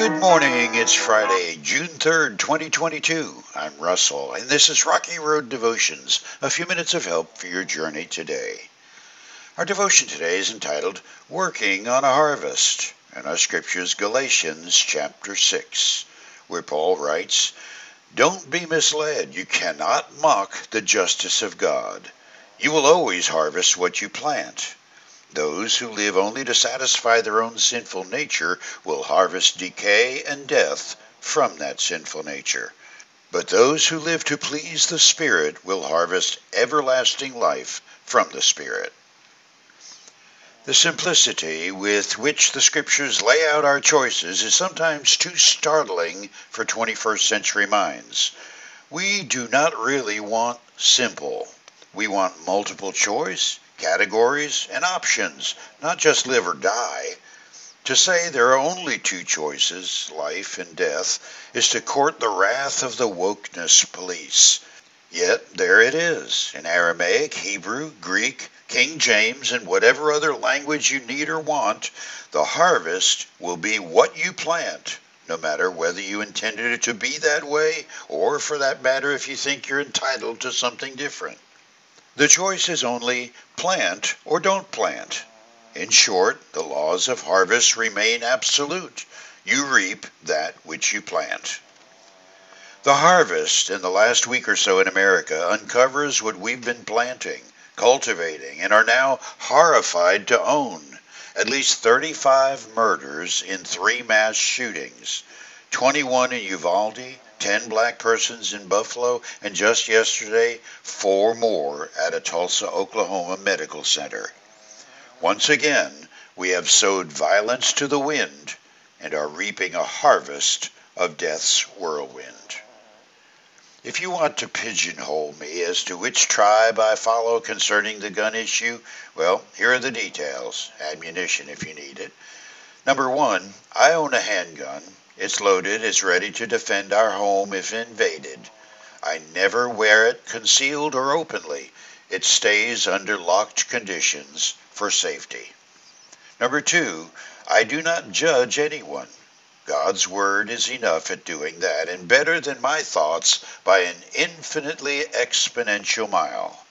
Good morning. It's Friday, June 3rd, 2022. I'm Russell, and this is Rocky Road Devotions, a few minutes of help for your journey today. Our devotion today is entitled Working on a Harvest, and our scripture is Galatians chapter 6, where Paul writes, Don't be misled. You cannot mock the justice of God. You will always harvest what you plant. Those who live only to satisfy their own sinful nature will harvest decay and death from that sinful nature. But those who live to please the Spirit will harvest everlasting life from the Spirit. The simplicity with which the Scriptures lay out our choices is sometimes too startling for 21st century minds. We do not really want simple. We want multiple choice categories, and options, not just live or die. To say there are only two choices, life and death, is to court the wrath of the wokeness police. Yet there it is, in Aramaic, Hebrew, Greek, King James, and whatever other language you need or want, the harvest will be what you plant, no matter whether you intended it to be that way, or for that matter, if you think you're entitled to something different. The choice is only plant or don't plant. In short, the laws of harvest remain absolute. You reap that which you plant. The harvest in the last week or so in America uncovers what we've been planting, cultivating, and are now horrified to own. At least 35 murders in three mass shootings, 21 in Uvalde, 10 black persons in Buffalo, and just yesterday, four more at a Tulsa, Oklahoma medical center. Once again, we have sowed violence to the wind and are reaping a harvest of death's whirlwind. If you want to pigeonhole me as to which tribe I follow concerning the gun issue, well, here are the details ammunition if you need it. Number one, I own a handgun it's loaded, it's ready to defend our home if invaded. I never wear it concealed or openly. It stays under locked conditions for safety. Number two, I do not judge anyone. God's word is enough at doing that, and better than my thoughts by an infinitely exponential mile.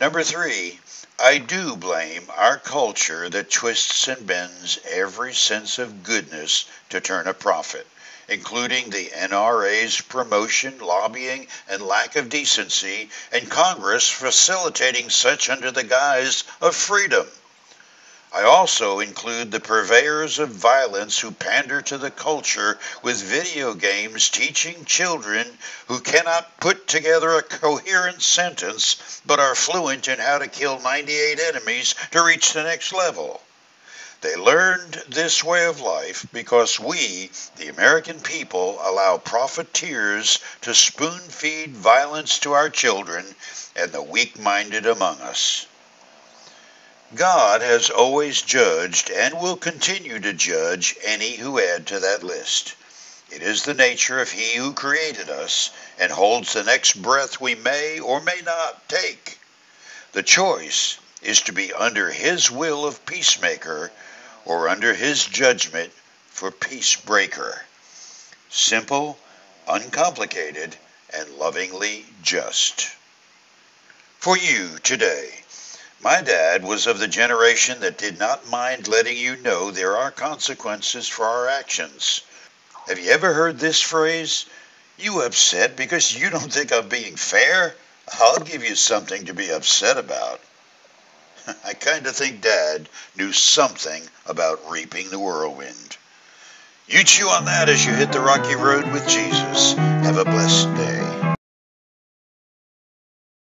Number three, I do blame our culture that twists and bends every sense of goodness to turn a profit, including the NRA's promotion, lobbying, and lack of decency, and Congress facilitating such under the guise of freedom. I also include the purveyors of violence who pander to the culture with video games teaching children who cannot put together a coherent sentence but are fluent in how to kill 98 enemies to reach the next level. They learned this way of life because we, the American people, allow profiteers to spoon feed violence to our children and the weak minded among us. God has always judged and will continue to judge any who add to that list. It is the nature of He who created us and holds the next breath we may or may not take. The choice is to be under His will of peacemaker or under His judgment for peacebreaker. Simple, uncomplicated, and lovingly just. For you today, my dad was of the generation that did not mind letting you know there are consequences for our actions. Have you ever heard this phrase? You upset because you don't think I'm being fair? I'll give you something to be upset about. I kind of think Dad knew something about reaping the whirlwind. You chew on that as you hit the rocky road with Jesus. Have a blessed day.